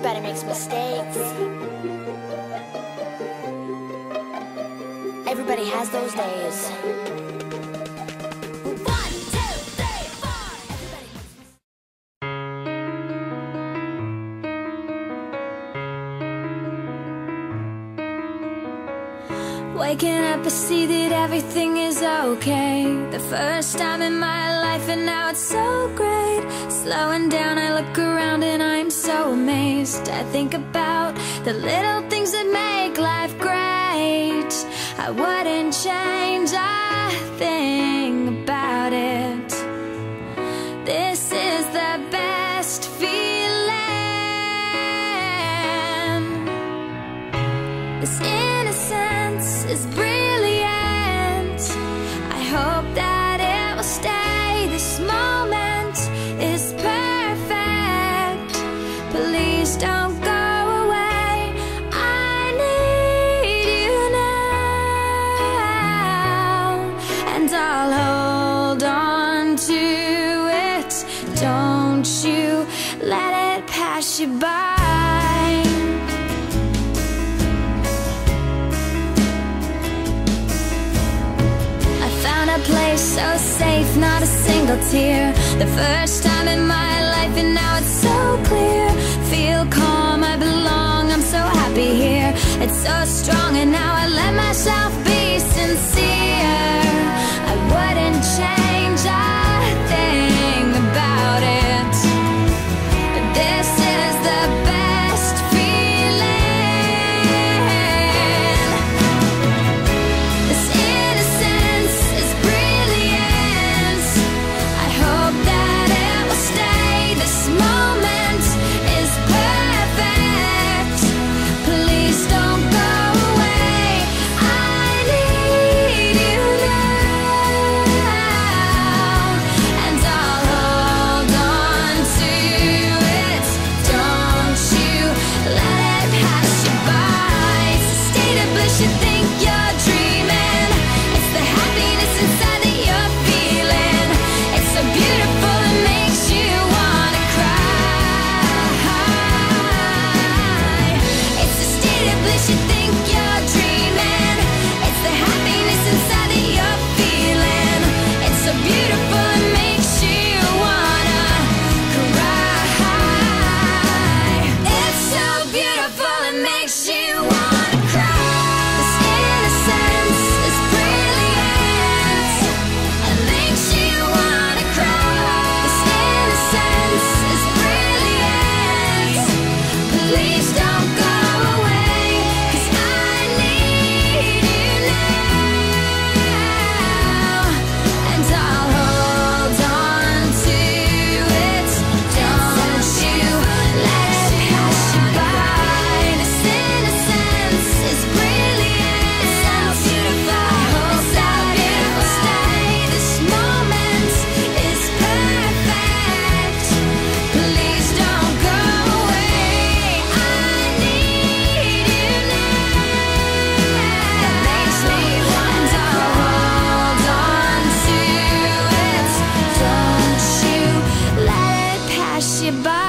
Everybody makes mistakes. Everybody has those days. One, two, three, four. Waking up, I see that everything is okay. The first time in my life, and now it's so great. Slowing down, I look around and I'm amazed. I think about the little things that make life great. I wouldn't change a thing Don't go away. I need you now, and I'll hold on to it. Don't you let it pass you by. I found a place so safe, not a single tear. The first time in my life, and now it's so clear. So strong, and now I let myself be get by